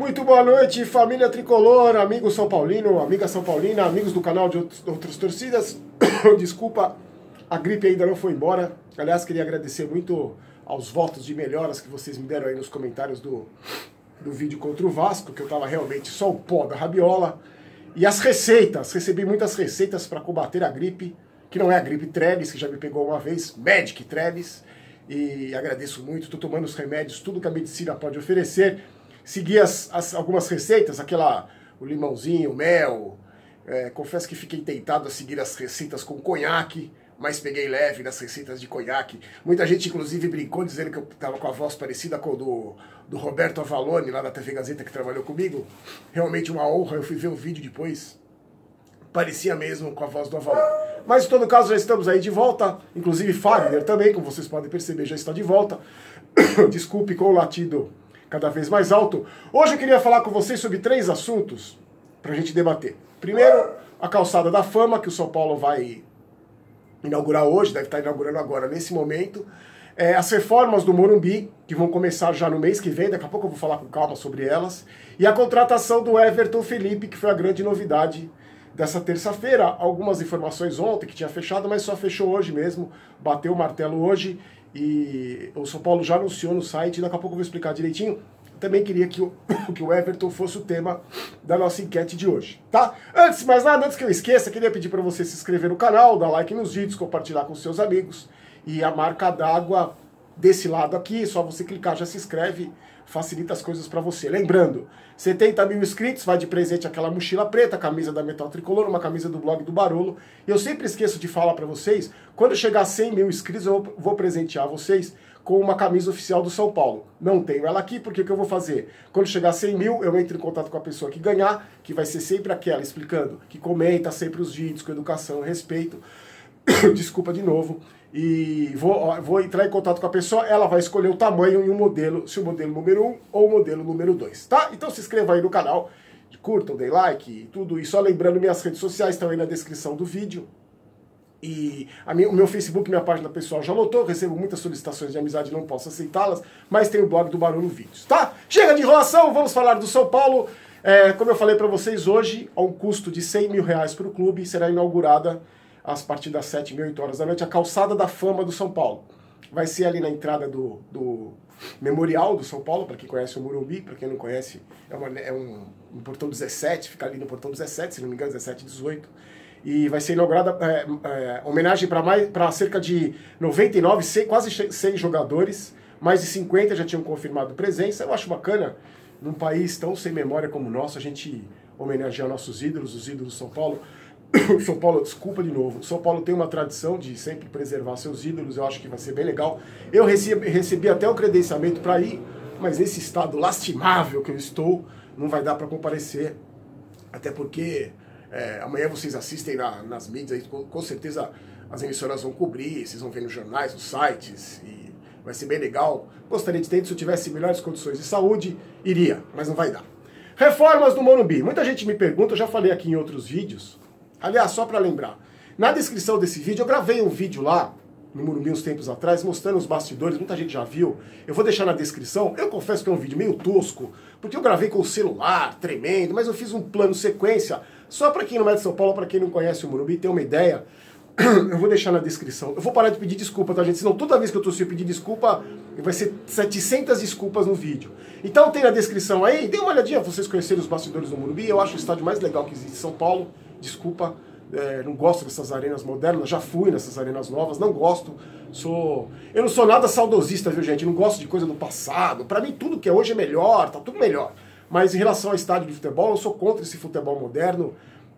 Muito boa noite, família tricolor, amigo São Paulino, amiga São Paulina, amigos do canal de outras torcidas. Desculpa, a gripe ainda não foi embora. Aliás, queria agradecer muito aos votos de melhoras que vocês me deram aí nos comentários do, do vídeo contra o Vasco, que eu tava realmente só o pó da rabiola. E as receitas, recebi muitas receitas para combater a gripe, que não é a gripe Treves, que já me pegou uma vez, Medic Treves. E agradeço muito, estou tomando os remédios, tudo que a medicina pode oferecer. Segui as, as algumas receitas, aquela, o limãozinho, o mel. É, confesso que fiquei tentado a seguir as receitas com conhaque, mas peguei leve nas receitas de conhaque. Muita gente, inclusive, brincou dizendo que eu estava com a voz parecida com a do, do Roberto Avalone, lá da TV Gazeta, que trabalhou comigo. Realmente uma honra, eu fui ver o vídeo depois. Parecia mesmo com a voz do Avalone. Mas, em todo caso, já estamos aí de volta. Inclusive, Fagner também, como vocês podem perceber, já está de volta. Desculpe com o latido cada vez mais alto. Hoje eu queria falar com vocês sobre três assuntos para a gente debater. Primeiro, a calçada da fama, que o São Paulo vai inaugurar hoje, deve estar inaugurando agora nesse momento. É, as reformas do Morumbi, que vão começar já no mês que vem, daqui a pouco eu vou falar com calma sobre elas. E a contratação do Everton Felipe, que foi a grande novidade dessa terça-feira. Algumas informações ontem que tinha fechado, mas só fechou hoje mesmo, bateu o martelo hoje. E o São Paulo já anunciou no site, daqui a pouco eu vou explicar direitinho. Também queria que o, que o Everton fosse o tema da nossa enquete de hoje, tá? Antes de mais nada, antes que eu esqueça, queria pedir para você se inscrever no canal, dar like nos vídeos, compartilhar com seus amigos. E a marca d'água desse lado aqui, só você clicar, já se inscreve, facilita as coisas para você. Lembrando, 70 mil inscritos, vai de presente aquela mochila preta, camisa da Metal Tricolor, uma camisa do blog do Barolo. E eu sempre esqueço de falar para vocês, quando chegar a 100 mil inscritos, eu vou presentear vocês com uma camisa oficial do São Paulo. Não tenho ela aqui, porque o que eu vou fazer? Quando chegar a 100 mil, eu entro em contato com a pessoa que ganhar, que vai ser sempre aquela, explicando, que comenta sempre os vídeos com educação respeito. Desculpa de novo. E vou, vou entrar em contato com a pessoa, ela vai escolher o tamanho e o modelo, se o modelo número 1 ou o modelo número 2, tá? Então se inscreva aí no canal, curtam, dê like tudo. E só lembrando, minhas redes sociais estão aí na descrição do vídeo. E minha, o meu Facebook, minha página pessoal já lotou, recebo muitas solicitações de amizade, não posso aceitá-las, mas tem o blog do Barulho Vídeos, tá? Chega de enrolação, vamos falar do São Paulo. É, como eu falei para vocês hoje, a um custo de 100 mil reais para o clube, será inaugurada a partir das 7 mil, 8 horas da noite, a Calçada da Fama do São Paulo. Vai ser ali na entrada do, do Memorial do São Paulo, para quem conhece o Murumbi, para quem não conhece, é, uma, é um, um portão 17, fica ali no portão 17, se não me engano, 17, 18 e vai ser inaugurada é, é, homenagem para cerca de 99, 100, quase 100 jogadores, mais de 50 já tinham confirmado presença. Eu acho bacana, num país tão sem memória como o nosso, a gente homenagear nossos ídolos, os ídolos do São Paulo. São Paulo, desculpa de novo, São Paulo tem uma tradição de sempre preservar seus ídolos, eu acho que vai ser bem legal. Eu recebi, recebi até o credenciamento para ir, mas nesse estado lastimável que eu estou, não vai dar para comparecer, até porque é, amanhã vocês assistem na, nas mídias, com, com, certeza as emissoras vão cobrir, vocês vão ver nos jornais, nos sites, e vai ser bem legal. Gostaria de ter, se eu tivesse melhores condições de saúde, iria, mas não vai dar. Reformas do Morumbi. Muita gente me pergunta, eu já falei aqui em outros vídeos. Aliás, só para lembrar, na descrição desse vídeo, eu gravei um vídeo lá, no Morumbi uns tempos atrás, mostrando os bastidores, muita gente já viu. Eu vou deixar na descrição. Eu confesso que é um vídeo meio tosco, porque eu gravei com o celular, tremendo, mas eu fiz um plano sequência só para quem não é de São Paulo, para quem não conhece o Morumbi, ter uma ideia, eu vou deixar na descrição. Eu vou parar de pedir desculpa, tá, gente? Senão toda vez que eu tossi pedir desculpa, vai ser 700 desculpas no vídeo. Então tem na descrição aí, dê uma olhadinha vocês conhecerem os bastidores do Morumbi. Eu acho o estádio mais legal que existe em São Paulo. Desculpa, é, não gosto dessas arenas modernas, já fui nessas arenas novas, não gosto. Sou, eu não sou nada saudosista, viu, gente? não gosto de coisa do passado. Para mim tudo que é hoje é melhor, tá tudo melhor. Mas em relação ao estádio de futebol, eu sou contra esse futebol moderno.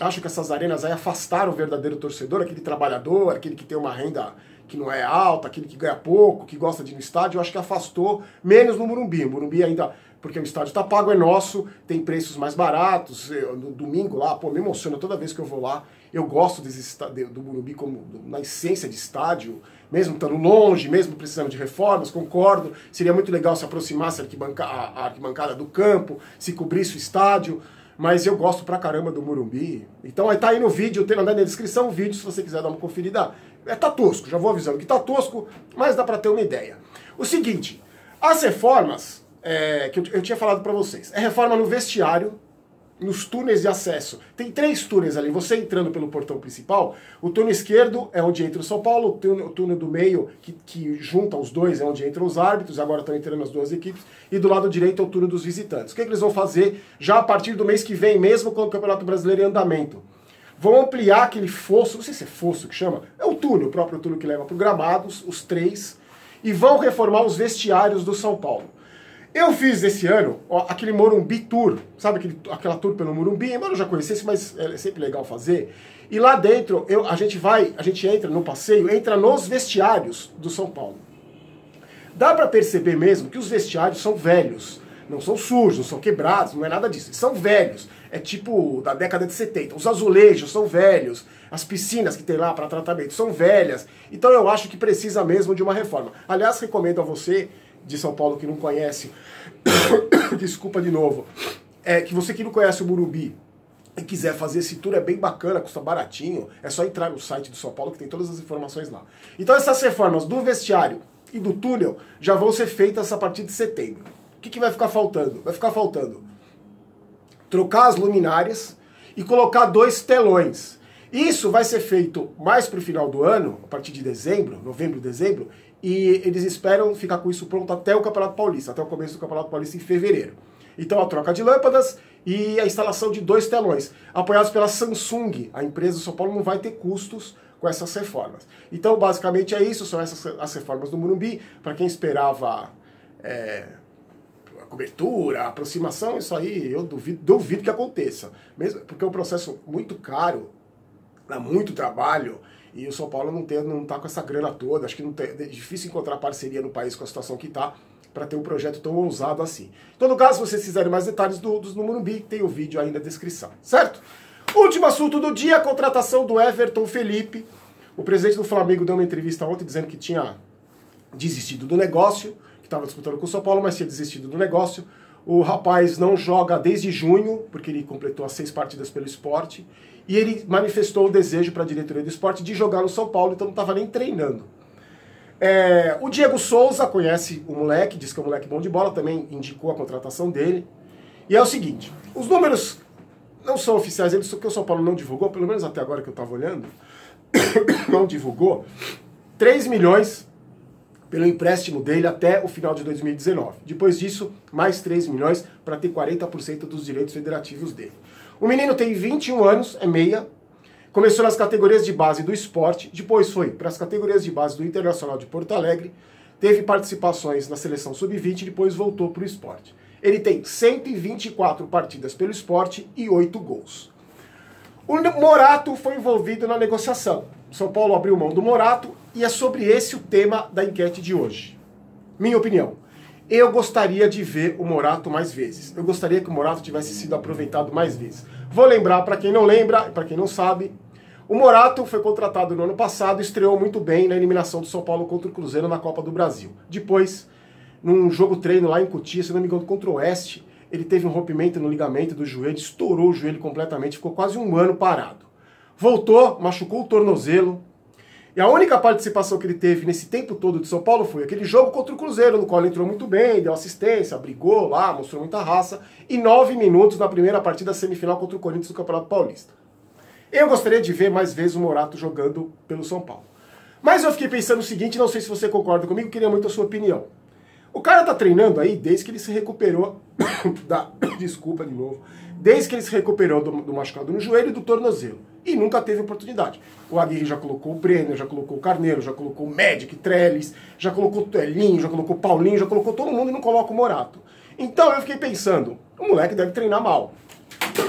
Acho que essas arenas aí afastaram o verdadeiro torcedor, aquele trabalhador, aquele que tem uma renda que não é alta, aquele que ganha pouco, que gosta de ir no estádio, eu acho que afastou menos no Morumbi. O Morumbi ainda, porque o estádio está pago, é nosso, tem preços mais baratos. No domingo lá, pô, me emociona toda vez que eu vou lá. Eu gosto desse, do Morumbi como na essência de estádio, mesmo estando longe, mesmo precisando de reformas, concordo. Seria muito legal se aproximasse a arquibancada, a arquibancada do campo, se cobrisse o estádio. Mas eu gosto pra caramba do Morumbi. Então aí tá aí no vídeo, tem na descrição o vídeo, se você quiser dar uma conferida. É, tá tosco, já vou avisando que tá tosco, mas dá pra ter uma ideia. O seguinte, as reformas é, que eu, eu tinha falado para vocês. É reforma no vestiário, nos túneis de acesso. Tem três túneis ali. Você entrando pelo portão principal, o túnel esquerdo é onde entra o São Paulo, o túnel, o túnel do meio, que, que, junta os dois, é onde entram os árbitros, agora estão entrando as duas equipes, e do lado direito é o túnel dos visitantes. O que, é que eles vão fazer já a partir do mês que vem, mesmo com o Campeonato Brasileiro em andamento? Vão ampliar aquele fosso, não sei se é fosso que chama, é o túnel, o próprio túnel que leva para o gramado, os três, e vão reformar os vestiários do São Paulo. Eu fiz esse ano ó, aquele Morumbi Tour, sabe aquele, aquela tour pelo Morumbi? Embora eu já conhecesse, mas é sempre legal fazer. E lá dentro, eu, a gente vai, a gente entra no passeio, entra nos vestiários do São Paulo. Dá para perceber mesmo que os vestiários são velhos. Não são sujos, não são quebrados, não é nada disso. São velhos. É tipo da década de 70. Os azulejos são velhos. As piscinas que tem lá para tratamento são velhas. Então eu acho que precisa mesmo de uma reforma. Aliás, recomendo a você de São Paulo que não conhece, desculpa de novo, é que você que não conhece o Murubi e quiser fazer esse tour, é bem bacana, custa baratinho, é só entrar no site do São Paulo que tem todas as informações lá. Então essas reformas do vestiário e do túnel já vão ser feitas a partir de setembro. O que, que vai ficar faltando? Vai ficar faltando trocar as luminárias e colocar dois telões. Isso vai ser feito mais para o final do ano, a partir de dezembro, novembro, dezembro, e eles esperam ficar com isso pronto até o Campeonato Paulista, até o começo do Campeonato Paulista em fevereiro. Então a troca de lâmpadas e a instalação de dois telões, apoiados pela Samsung. A empresa do São Paulo não vai ter custos com essas reformas. Então basicamente é isso, são essas as reformas do Murumbi. Para quem esperava é, a cobertura, a aproximação, isso aí eu duvido, duvido que aconteça. Mesmo porque é um processo muito caro, dá muito trabalho. E o São Paulo não, tem, não tá com essa grana toda. Acho que não tem, é difícil encontrar parceria no país com a situação que está para ter um projeto tão ousado assim. Então, no caso, se vocês quiserem mais detalhes do, dos no Morumbi, tem o vídeo aí na descrição, certo? Último assunto do dia, a contratação do Everton Felipe. O presidente do Flamengo deu uma entrevista ontem dizendo que tinha desistido do negócio, que estava disputando com o São Paulo, mas tinha desistido do negócio. O rapaz não joga desde junho, porque ele completou as seis partidas pelo esporte. E ele manifestou o desejo para a diretoria do esporte de jogar no São Paulo, então não estava nem treinando. É, o Diego Souza conhece o moleque, diz que é um moleque bom de bola, também indicou a contratação dele. E é o seguinte: os números não são oficiais, eles que o São Paulo não divulgou, pelo menos até agora que eu estava olhando, não divulgou 3 milhões pelo empréstimo dele até o final de 2019. Depois disso, mais 3 milhões para ter 40% dos direitos federativos dele. O menino tem 21 anos, é meia, começou nas categorias de base do esporte, depois foi para as categorias de base do Internacional de Porto Alegre, teve participações na seleção sub-20 e depois voltou para o esporte. Ele tem 124 partidas pelo esporte e 8 gols. O Morato foi envolvido na negociação. São Paulo abriu mão do Morato e é sobre esse o tema da enquete de hoje. Minha opinião. Eu gostaria de ver o Morato mais vezes. Eu gostaria que o Morato tivesse sido aproveitado mais vezes. Vou lembrar para quem não lembra, para quem não sabe, o Morato foi contratado no ano passado, estreou muito bem na eliminação do São Paulo contra o Cruzeiro na Copa do Brasil. Depois, num jogo treino lá em Cotia, se não me engano, contra o Oeste, ele teve um rompimento no ligamento do joelho, estourou o joelho completamente, ficou quase um ano parado. Voltou, machucou o tornozelo, e a única participação que ele teve nesse tempo todo de São Paulo foi aquele jogo contra o Cruzeiro, no qual ele entrou muito bem, deu assistência, brigou lá, mostrou muita raça, e nove minutos na primeira partida semifinal contra o Corinthians do Campeonato Paulista. Eu gostaria de ver mais vezes o Morato jogando pelo São Paulo. Mas eu fiquei pensando o seguinte, não sei se você concorda comigo, queria muito a sua opinião. O cara tá treinando aí desde que ele se recuperou da. Desculpa de novo. Desde que ele se recuperou do, do machucado no joelho e do tornozelo. E nunca teve oportunidade. O Aguirre já colocou o Brenner, já colocou o Carneiro, já colocou o Magic, Trellis, já colocou o Telinho, já colocou o Paulinho, já colocou todo mundo e não coloca o Morato. Então eu fiquei pensando, o moleque deve treinar mal.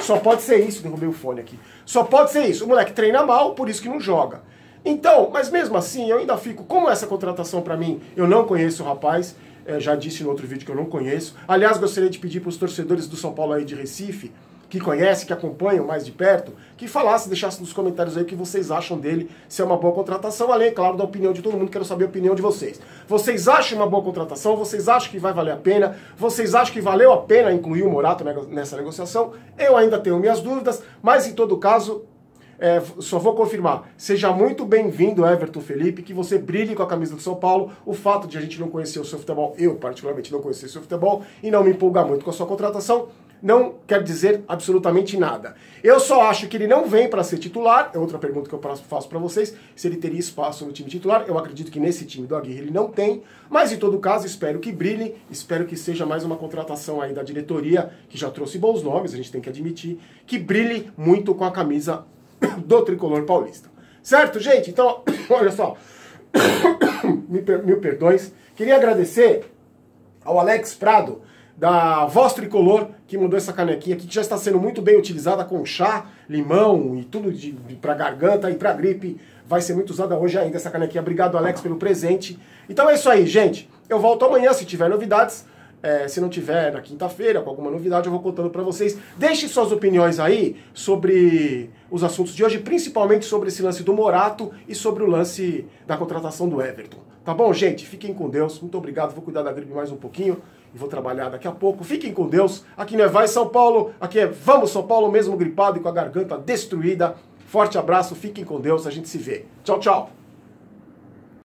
Só pode ser isso, derrubei o fone aqui. Só pode ser isso. O moleque treina mal, por isso que não joga. Então, mas mesmo assim, eu ainda fico, como essa contratação para mim, eu não conheço o rapaz, é, já disse no outro vídeo que eu não conheço. Aliás, gostaria de pedir para os torcedores do São Paulo aí de Recife, que conhecem, que acompanham mais de perto, que falassem, deixassem nos comentários aí o que vocês acham dele, se é uma boa contratação, além, claro, da opinião de todo mundo, quero saber a opinião de vocês. Vocês acham uma boa contratação? Vocês acham que vai valer a pena? Vocês acham que valeu a pena incluir o Morato nessa negociação? Eu ainda tenho minhas dúvidas, mas em todo caso, é, só vou confirmar. Seja muito bem-vindo, Everton Felipe, que você brilhe com a camisa do São Paulo. O fato de a gente não conhecer o seu futebol, eu particularmente não conhecer o seu futebol, e não me empolgar muito com a sua contratação, não quer dizer absolutamente nada. Eu só acho que ele não vem para ser titular. É outra pergunta que eu faço para vocês: se ele teria espaço no time titular. Eu acredito que nesse time do Aguirre ele não tem, mas em todo caso, espero que brilhe. Espero que seja mais uma contratação aí da diretoria, que já trouxe bons nomes, a gente tem que admitir, que brilhe muito com a camisa do tricolor paulista. Certo, gente? Então, olha só. Mil perdões. Queria agradecer ao Alex Prado da Voz Tricolor, que mandou essa canequinha aqui, que já está sendo muito bem utilizada com chá, limão e tudo de, de para garganta e para gripe. Vai ser muito usada hoje ainda essa canequinha. Obrigado, Alex, pelo presente. Então é isso aí, gente. Eu volto amanhã se tiver novidades. É, se não tiver na quinta-feira, com alguma novidade, eu vou contando para vocês. Deixe suas opiniões aí sobre os assuntos de hoje, principalmente sobre esse lance do Morato e sobre o lance da contratação do Everton. Tá bom, gente? Fiquem com Deus. Muito obrigado. Vou cuidar da gripe mais um pouquinho e vou trabalhar daqui a pouco. Fiquem com Deus. Aqui não é Vai São Paulo, aqui é Vamos São Paulo, mesmo gripado e com a garganta destruída. Forte abraço, fiquem com Deus, a gente se vê. Tchau, tchau.